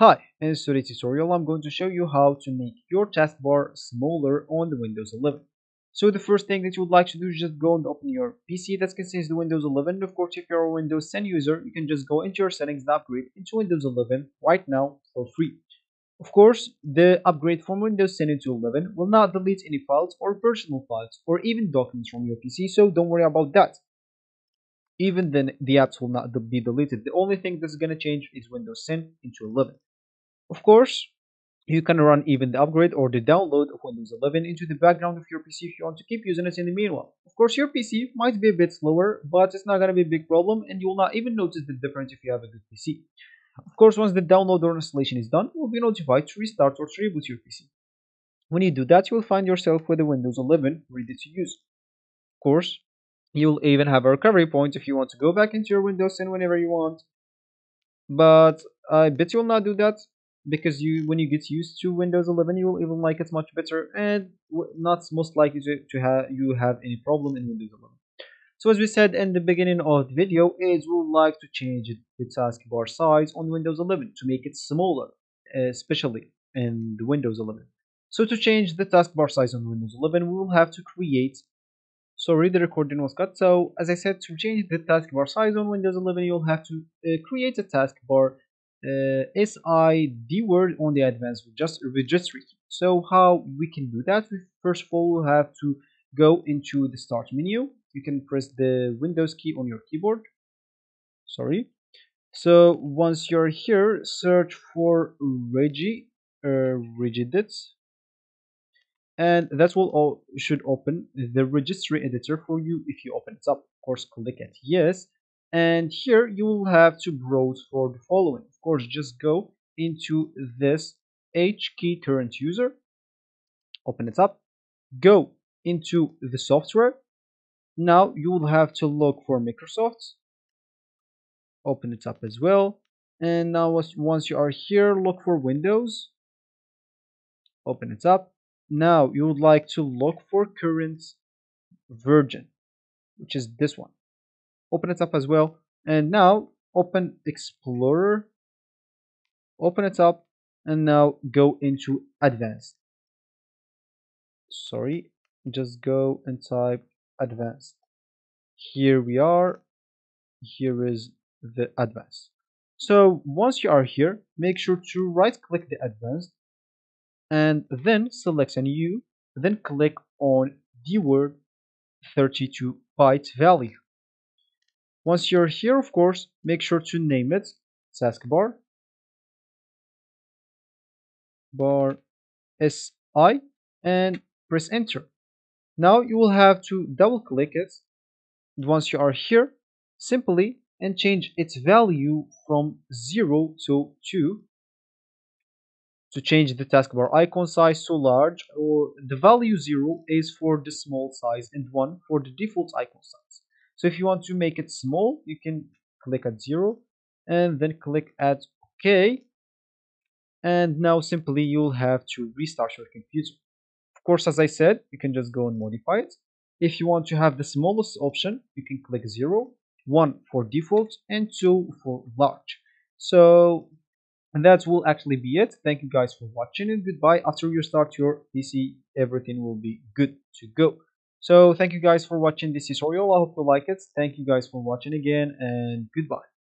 Hi, in today's tutorial I'm going to show you how to make your taskbar smaller on the Windows 11. So the first thing that you would like to do is just go and open your PC that contains the Windows 11. Of course, if you're a Windows 10 user, you can just go into your settings and upgrade into Windows 11 right now for free. Of course, the upgrade from Windows 10 into 11 will not delete any files or personal files or even documents from your PC, so don't worry about that even then the apps will not be deleted the only thing that's going to change is windows 10 into 11 of course you can run even the upgrade or the download of windows 11 into the background of your pc if you want to keep using it in the meanwhile. Of course your pc might be a bit slower but it's not going to be a big problem and you will not even notice the difference if you have a good pc of course once the download or installation is done you will be notified to restart or to reboot your pc when you do that you will find yourself with a windows 11 ready to use. Of course You'll even have a recovery point if you want to go back into your Windows 10 whenever you want. But I bet you'll not do that because you, when you get used to Windows 11, you will even like it much better and not most likely to, to have you have any problem in Windows 11. So as we said in the beginning of the video, we would like to change the taskbar size on Windows 11 to make it smaller, especially in the Windows 11. So to change the taskbar size on Windows 11, we will have to create sorry the recording was cut so as i said to change the taskbar size on windows 11 you'll have to uh, create a taskbar uh, sid word on the advanced just registry so how we can do that we first of all have to go into the start menu. You can press the windows key on your keyboard. Sorry. So once you're here search for regi uh, regedit and that will all should open the registry editor for you if you open it up. Of course click at yes and here you will have to browse for the following. Of course just go into this h key current user open it up go into the software. Now you will have to look for microsoft open it up as well. And now once you are here look for windows open it up. Now you would like to look for current version, which is this one. Open it up as well. And now open Explorer, open it up, and now go into advanced. Sorry, just go and type advanced. Here we are. Here is the advanced. So once you are here, make sure to right click the advanced and then select a new then click on the word 32 byte value once you're here of course make sure to name it. Taskbar. Bar si and press enter. Now you will have to double click it. Once you are here simply and change its value from 0 to 2 to change the taskbar icon size to large or the value 0 is for the small size and 1 for the default icon size so if you want to make it small you can click at 0 and then click at ok. And now simply you'll have to restart your computer. Of course as i said you can just go and modify it. If you want to have the smallest option you can click zero, one for default and 2 for large. So and that will actually be it. Thank you guys for watching and goodbye. After you start your pc everything will be good to go so thank you guys for watching this tutorial. I hope you like it. Thank you guys for watching again and goodbye